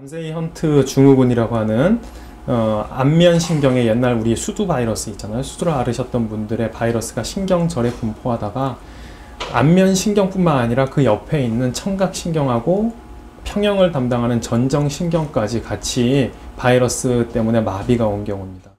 암세이 헌트 증후군이라고 하는 어, 안면신경의 옛날 우리 수두 바이러스 있잖아요. 수두를 앓으셨던 분들의 바이러스가 신경절에 분포하다가 안면신경뿐만 아니라 그 옆에 있는 청각신경하고 평형을 담당하는 전정신경까지 같이 바이러스 때문에 마비가 온 경우입니다.